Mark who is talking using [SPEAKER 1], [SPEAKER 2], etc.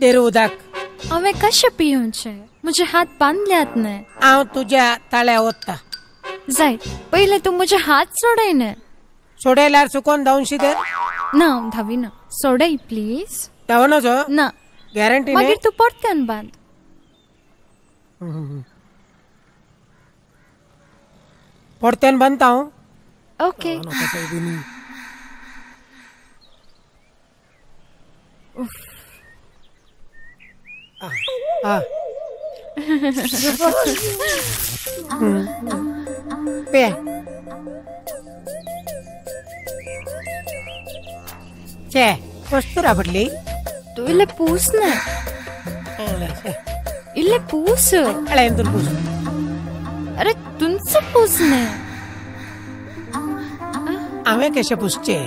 [SPEAKER 1] दे रे उदक
[SPEAKER 2] हांवें कशें पिवचें म्हजे हात बांदल्यात न्ही
[SPEAKER 1] हांव तुज्या ताळ्या ओत्ता।
[SPEAKER 2] जाय पहिले तू म्हजे हात सोडय न्ही
[SPEAKER 1] सोडयल्यार चुकोन धांवशी दे।
[SPEAKER 2] ना हांव धाविना सोडय प्लीज़
[SPEAKER 1] धांवनचो
[SPEAKER 2] ना
[SPEAKER 1] गॅरंटी
[SPEAKER 2] मागीर तू परत्यान बांद
[SPEAKER 1] पडत्यान बांदता हांव
[SPEAKER 2] ओके
[SPEAKER 1] Ah. पे चे ವಸ್ತುರ ಬಿಡ್ಲಿ
[SPEAKER 2] ಇಲ್ಲೇ ಪೂಸ್ನ ಇಲ್ಲೇ ಪೂಸ್
[SPEAKER 1] ಹಳೆ ಎಂತ ಪೂಸ್
[SPEAKER 2] ಅರೆ ತುನ್ಸ ಪೂಸ್ನ
[SPEAKER 1] ಆಮೇ ಕೆಶ ಪೂಸ್ಚೆ